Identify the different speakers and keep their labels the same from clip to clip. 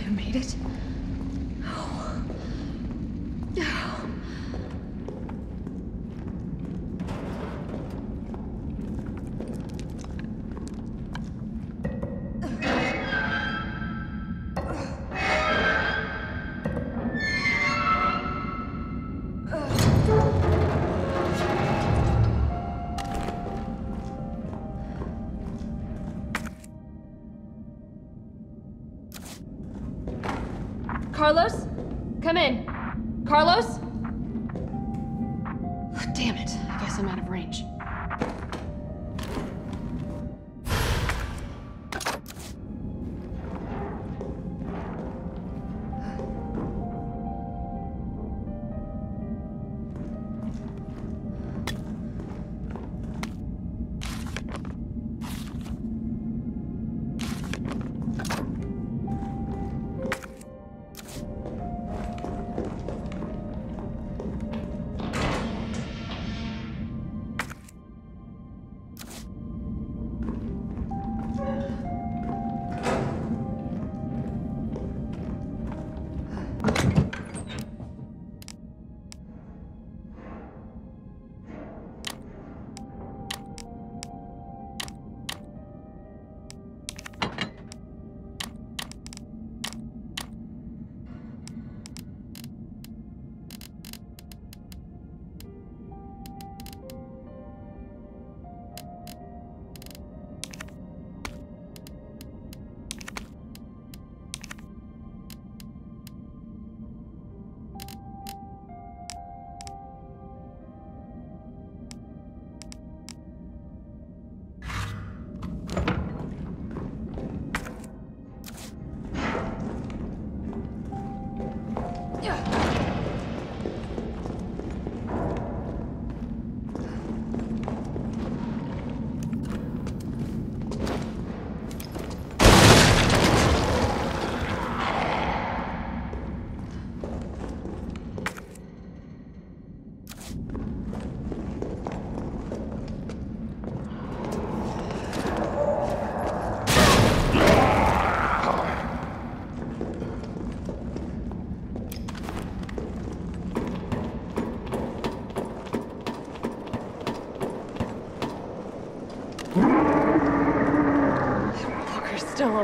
Speaker 1: who made it?
Speaker 2: Carlos? Come in. Carlos?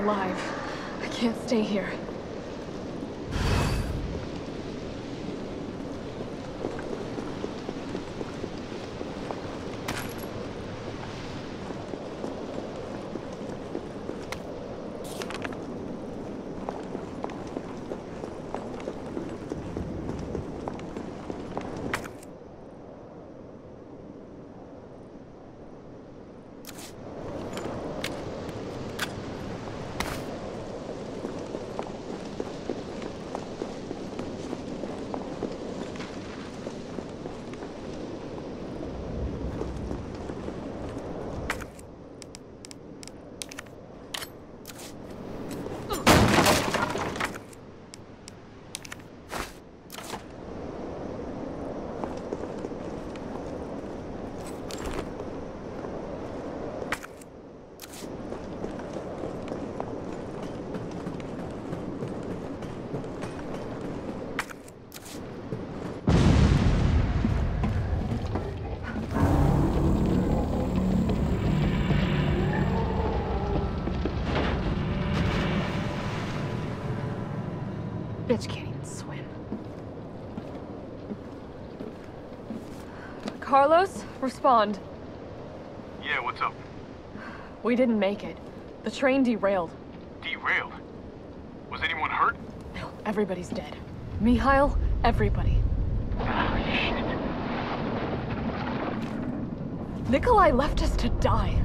Speaker 2: Alive. I can't stay here. Bitch can't even swim. Carlos, respond.
Speaker 3: Yeah, what's up?
Speaker 2: We didn't make it. The train derailed.
Speaker 3: Derailed. Was anyone hurt?
Speaker 2: No, everybody's dead. Mikhail, everybody.
Speaker 3: Oh, shit.
Speaker 2: Nikolai left us to die.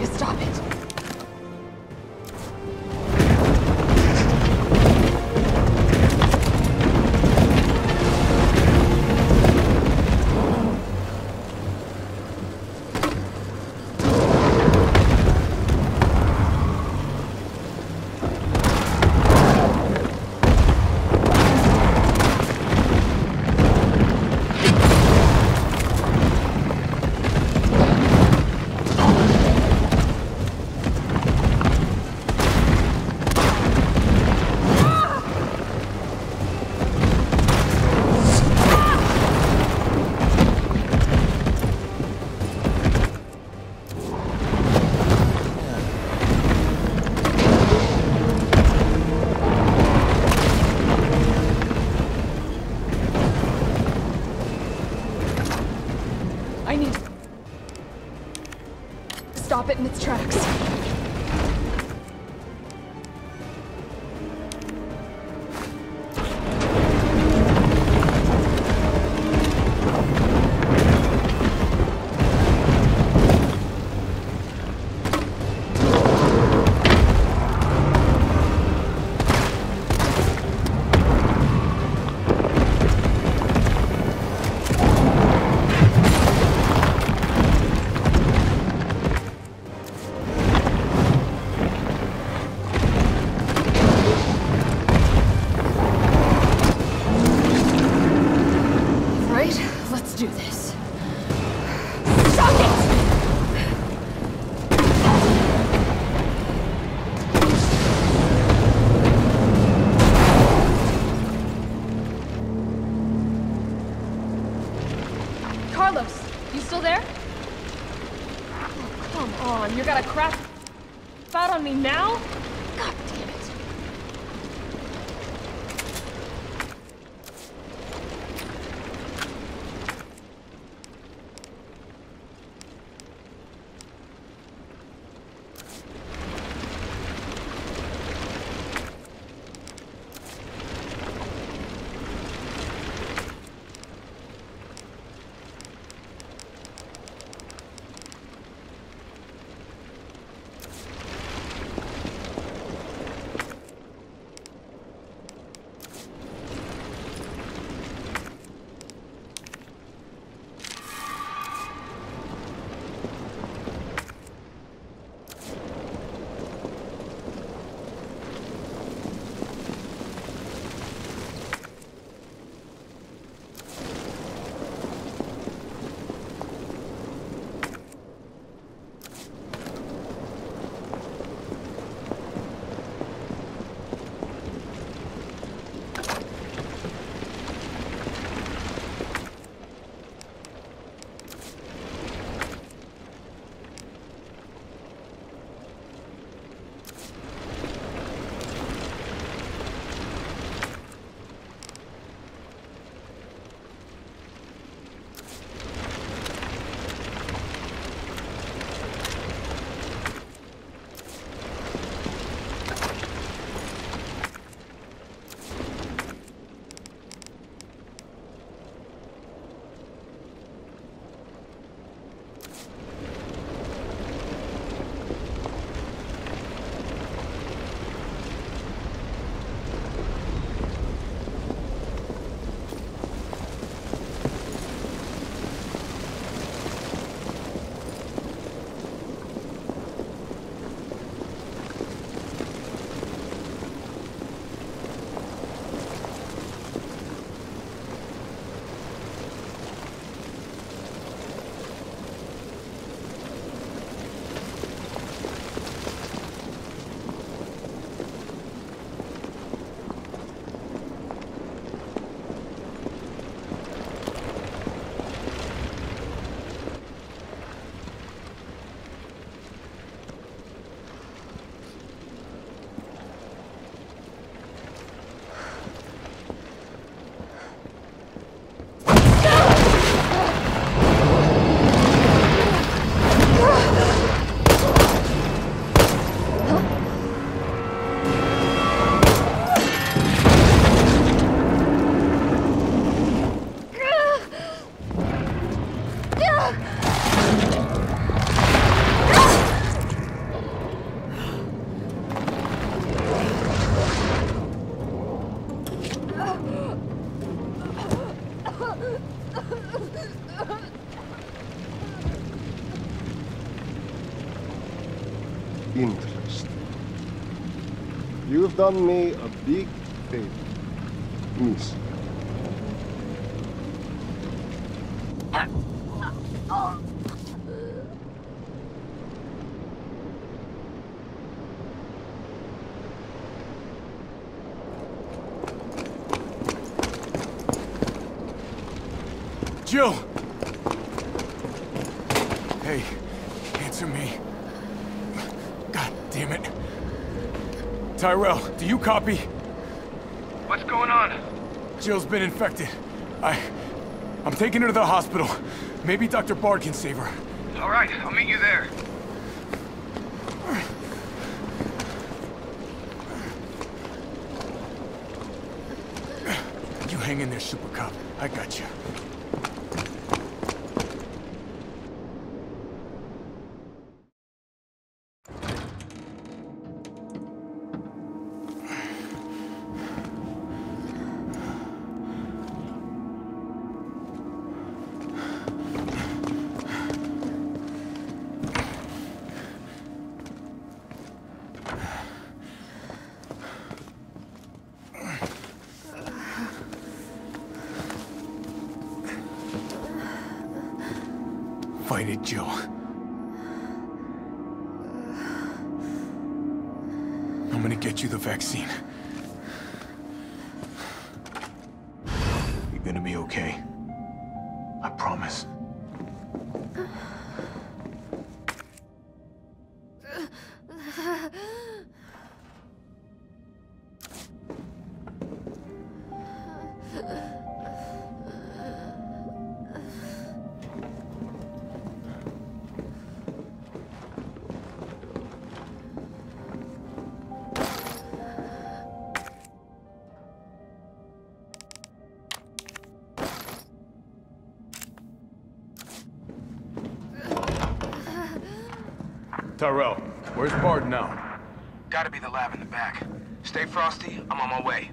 Speaker 2: to stop it. Come on, you got a crap out on me now?
Speaker 1: Done me a big favor, miss.
Speaker 4: Jill! Hey, answer me. God damn it. Tyrell, do you copy?
Speaker 5: What's going on?
Speaker 4: Jill's been infected. I... I'm taking her to the hospital. Maybe Dr. Bard can save her.
Speaker 5: All right, I'll meet you there.
Speaker 4: You hang in there, Super Cop. I got you. Tyrell, where's Bard now?
Speaker 5: Gotta be the lab in the back. Stay frosty, I'm on my way.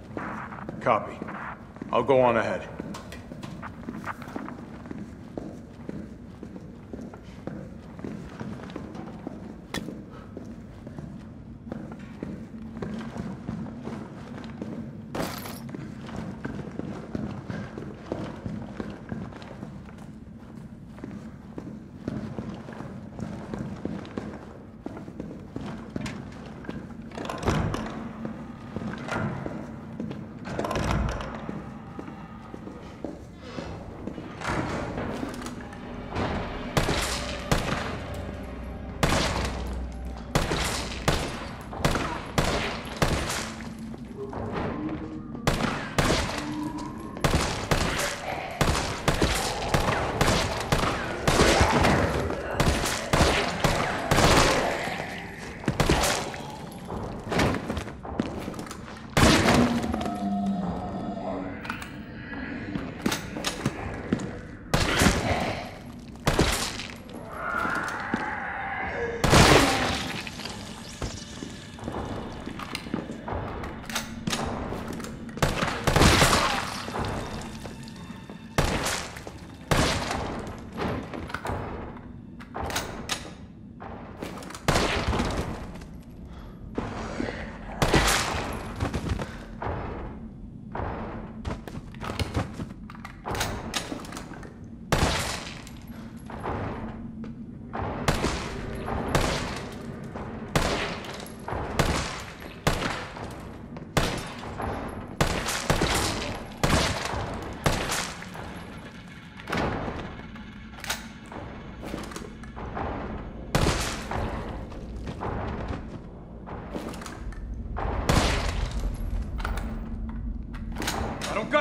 Speaker 4: Copy. I'll go on ahead.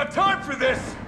Speaker 4: Got time for this!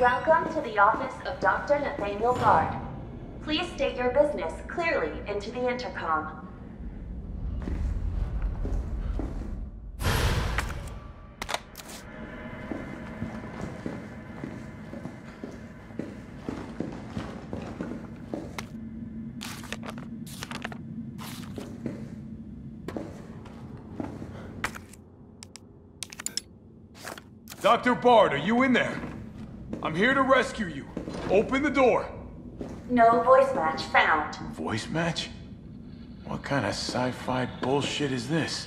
Speaker 6: Welcome to the office of Dr. Nathaniel Bard. Please state your business clearly into the intercom.
Speaker 4: Dr. Bard, are you in there? I'm here to rescue you. Open the door.
Speaker 6: No voice match found.
Speaker 4: Voice match? What kind of sci-fi bullshit is this?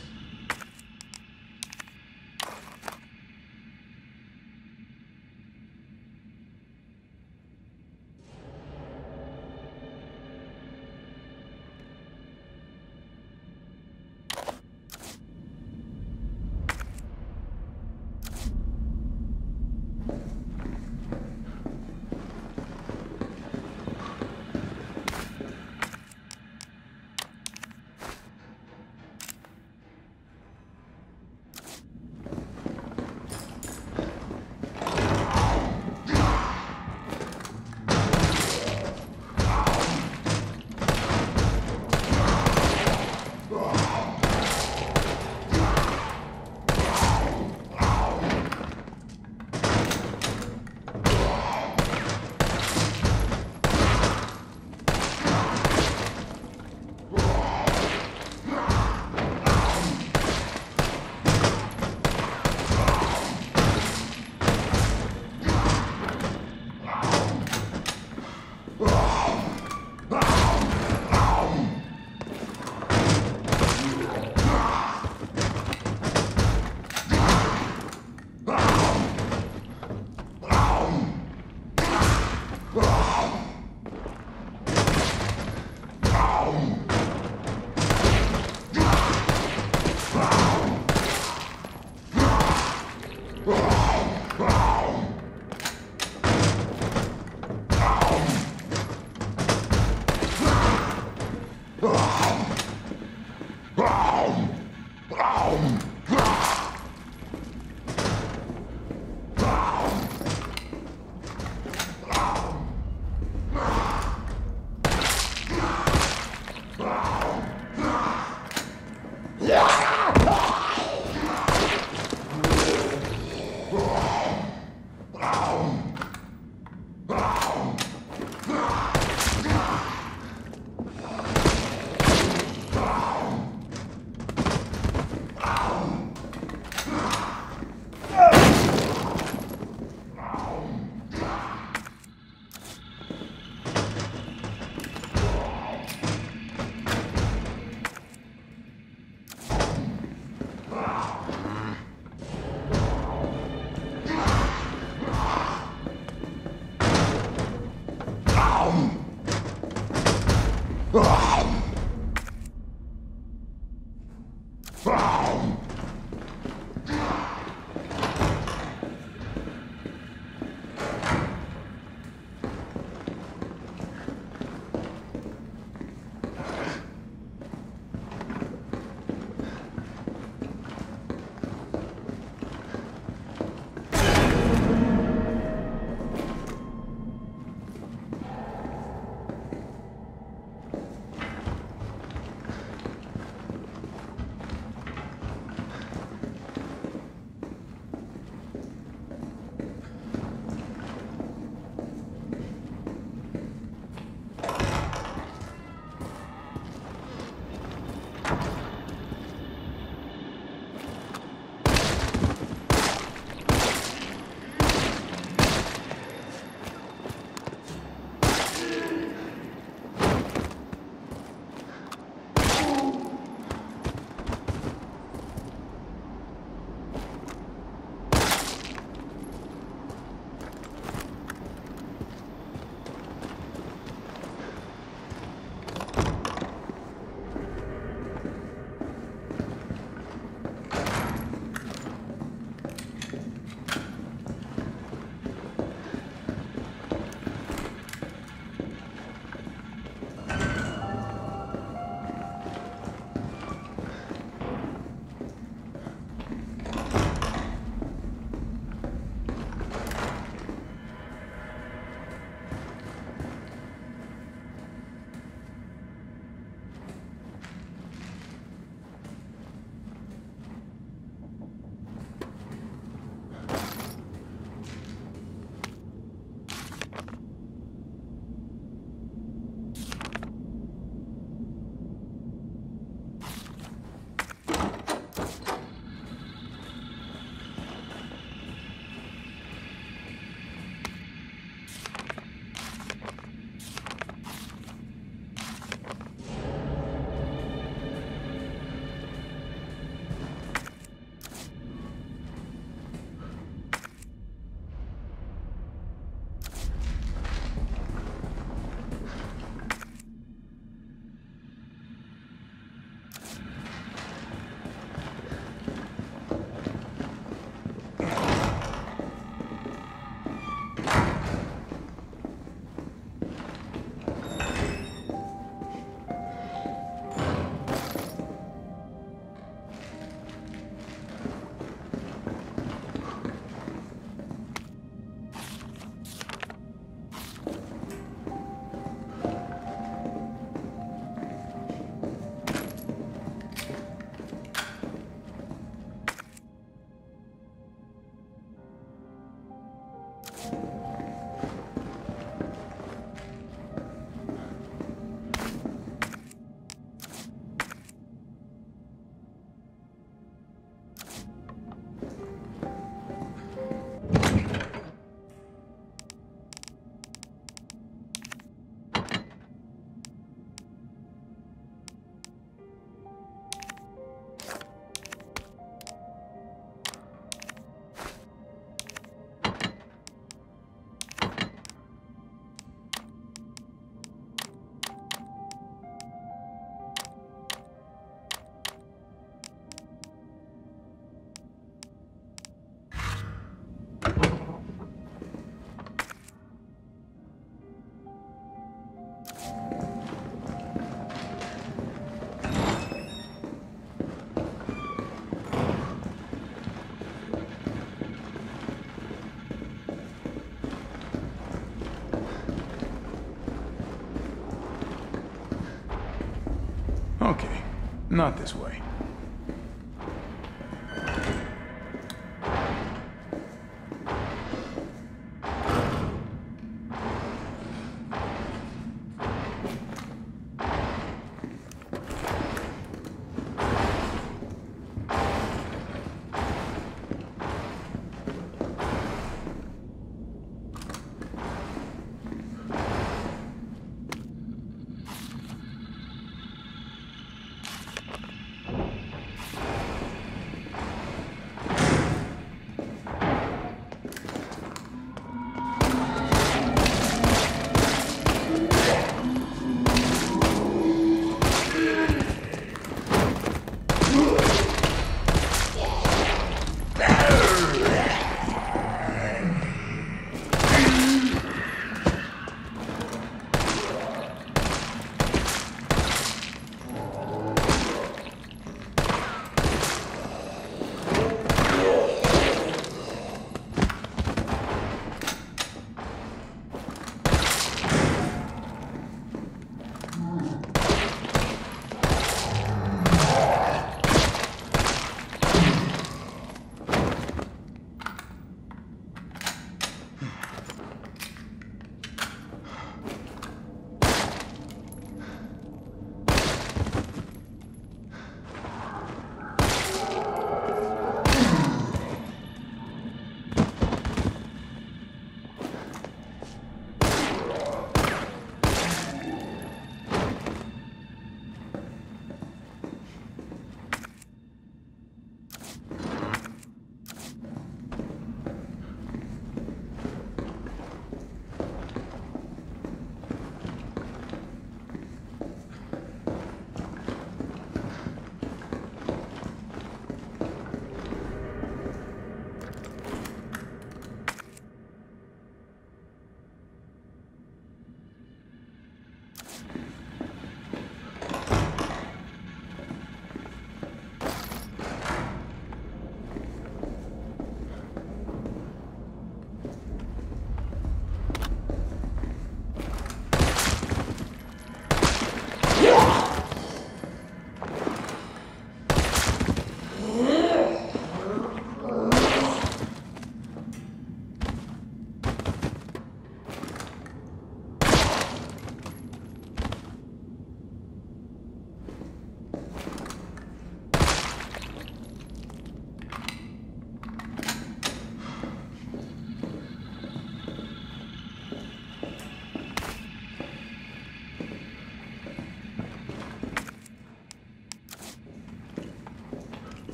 Speaker 4: Not this way.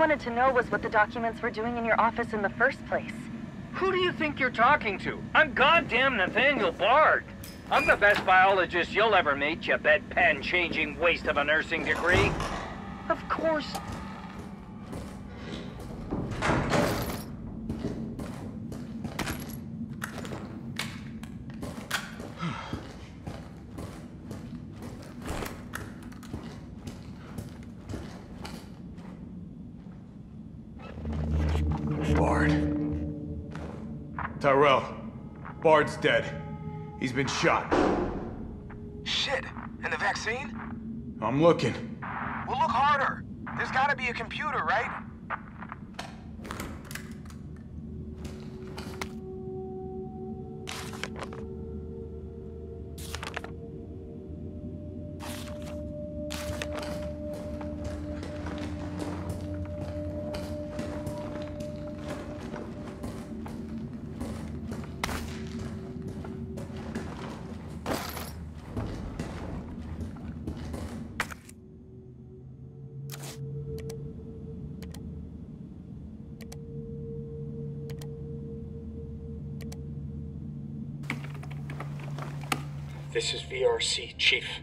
Speaker 6: Wanted to know was what the documents were doing in your office in the first place.
Speaker 7: Who do you think you're talking to? I'm goddamn Nathaniel Bard. I'm the best biologist you'll ever meet, you bedpan-changing waste of a nursing degree. Of course.
Speaker 4: Bard's dead. He's been shot.
Speaker 5: Shit. And the vaccine?
Speaker 4: I'm looking.
Speaker 5: Well, look harder. There's gotta be a computer, right?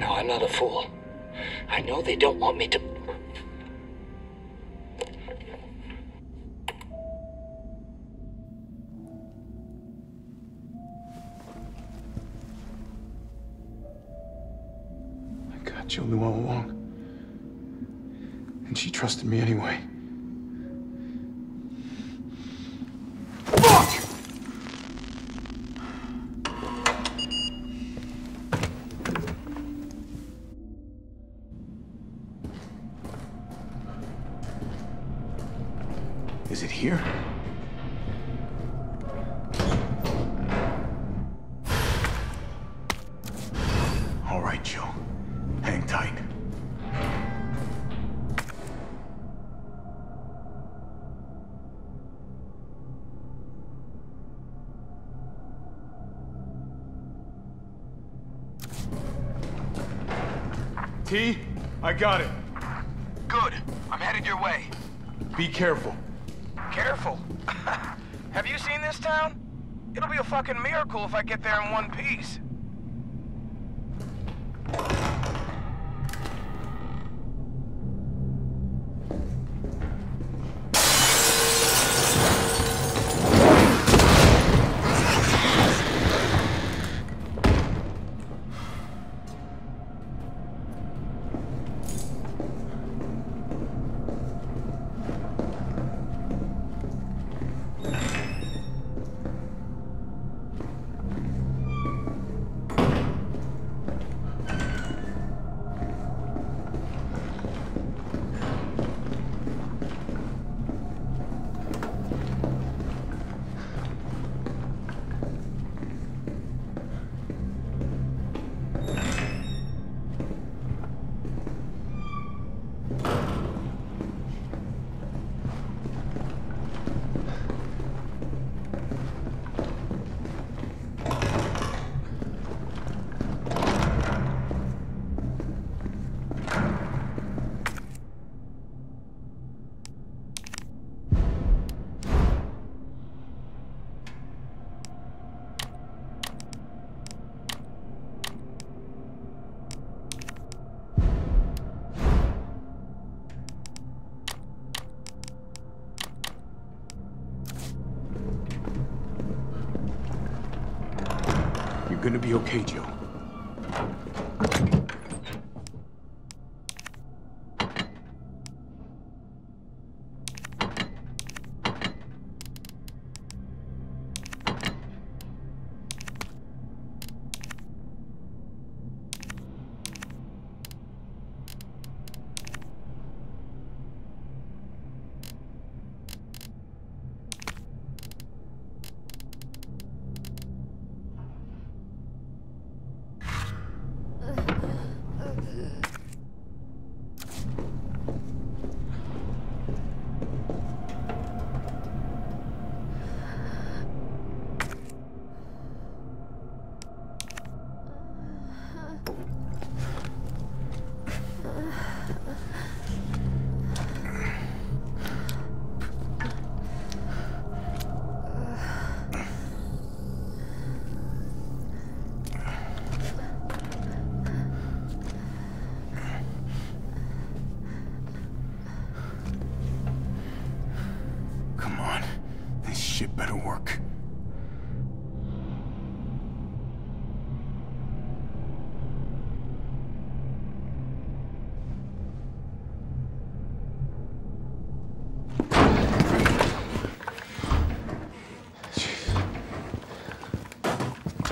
Speaker 8: No, I'm not a fool. I know they don't want me to.
Speaker 4: My God, Jill knew all along. And she trusted me anyway. Got it.
Speaker 5: Good. I'm headed your way.
Speaker 4: Be careful.
Speaker 5: Careful. Have you seen this town? It'll be a fucking miracle if I get there in one piece.
Speaker 4: Gonna be okay, Jill.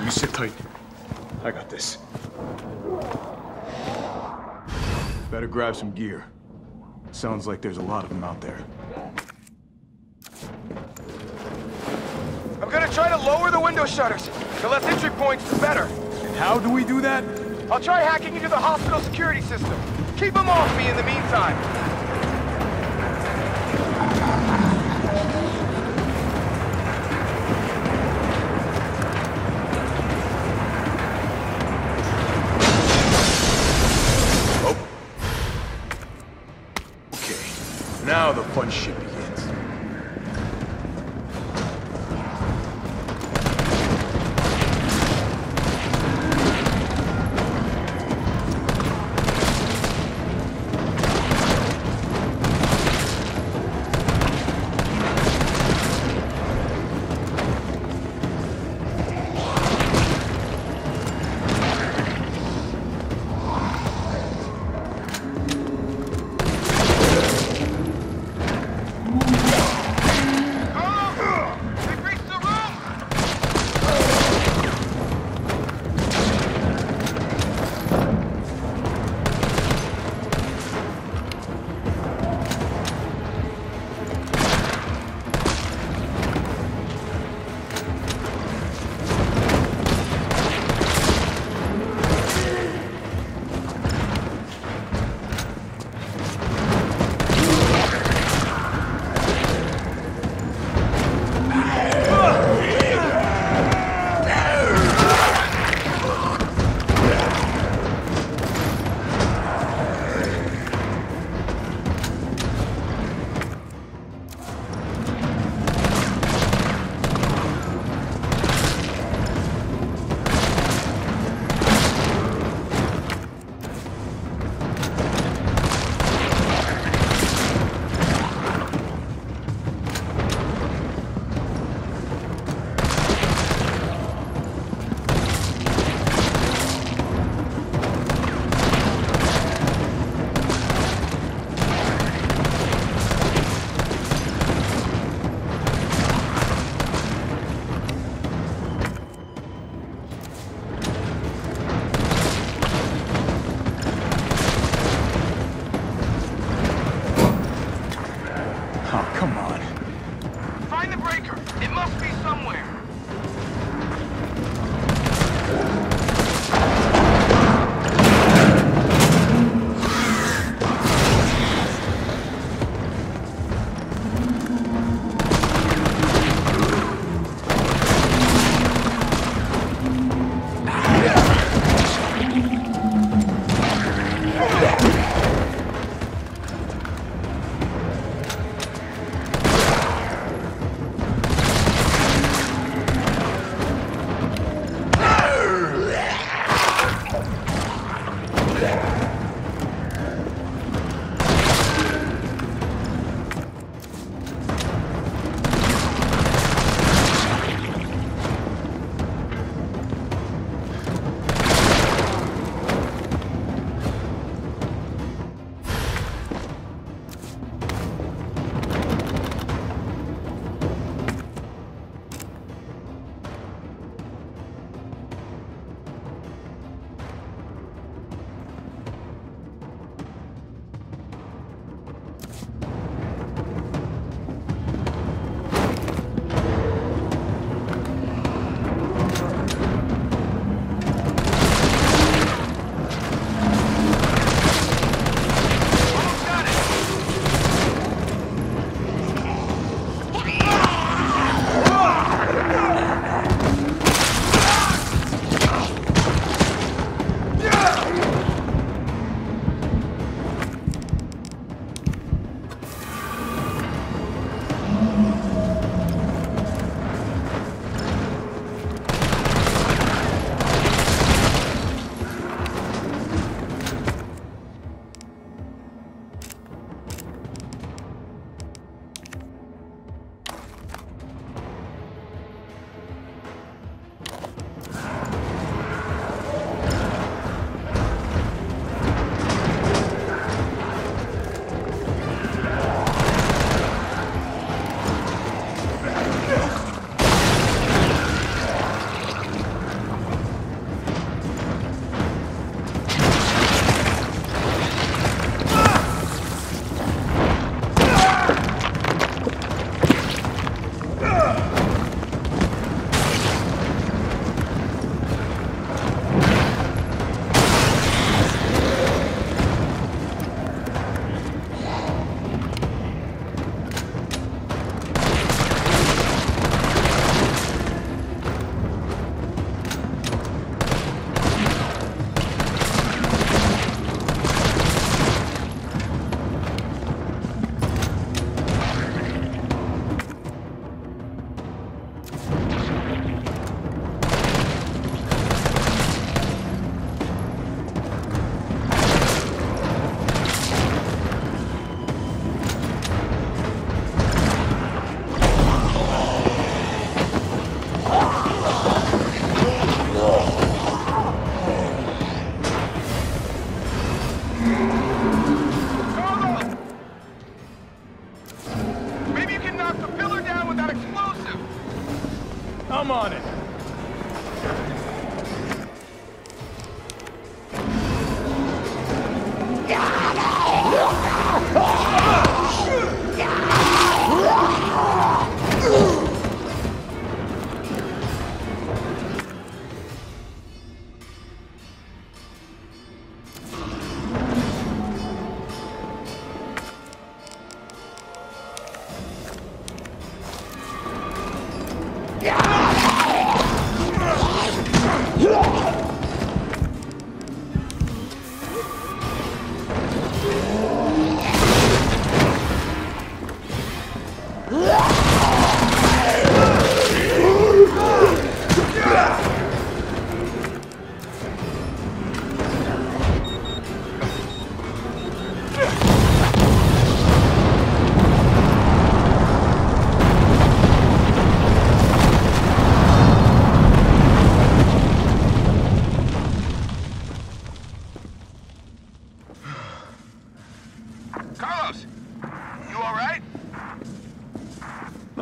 Speaker 4: You sit tight. I got this. Better grab some gear. Sounds like there's a lot of them out there.
Speaker 5: I'm gonna try to lower the window shutters. The less entry points, the better.
Speaker 4: And how do we do that?
Speaker 5: I'll try hacking into the hospital security system. Keep them off me in the meantime.
Speaker 4: The fun shit begins.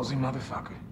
Speaker 9: Ballsy motherfucker.